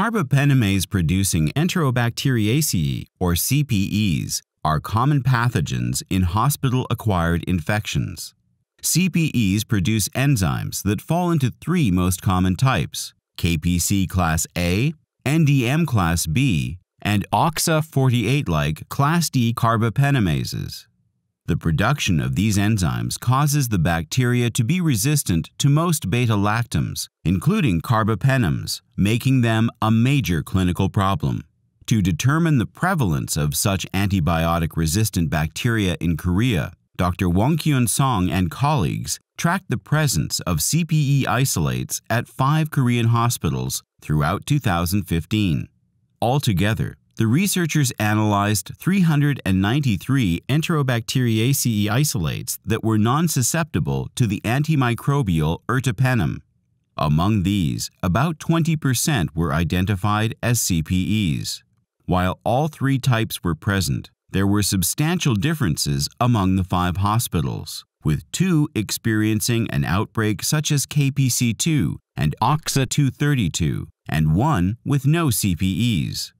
Carbapenemase-producing Enterobacteriaceae, or CPEs, are common pathogens in hospital-acquired infections. CPEs produce enzymes that fall into three most common types, KPC class A, NDM class B, and OXA48-like class D carbapenemases. The production of these enzymes causes the bacteria to be resistant to most beta-lactams, including carbapenems, making them a major clinical problem. To determine the prevalence of such antibiotic-resistant bacteria in Korea, Dr. Wongkyun Song and colleagues tracked the presence of CPE isolates at five Korean hospitals throughout 2015. Altogether, the researchers analyzed 393 Enterobacteriaceae isolates that were non-susceptible to the antimicrobial ertapenem. Among these, about 20% were identified as CPEs. While all three types were present, there were substantial differences among the five hospitals, with two experiencing an outbreak such as KPC2 and OXA232, and one with no CPEs.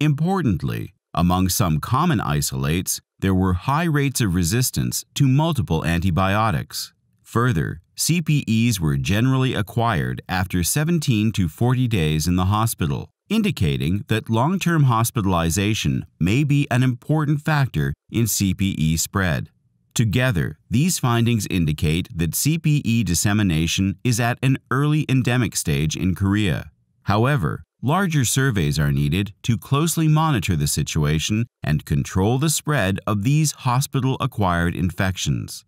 Importantly, among some common isolates, there were high rates of resistance to multiple antibiotics. Further, CPEs were generally acquired after 17 to 40 days in the hospital, indicating that long-term hospitalization may be an important factor in CPE spread. Together, these findings indicate that CPE dissemination is at an early endemic stage in Korea. However, larger surveys are needed to closely monitor the situation and control the spread of these hospital-acquired infections.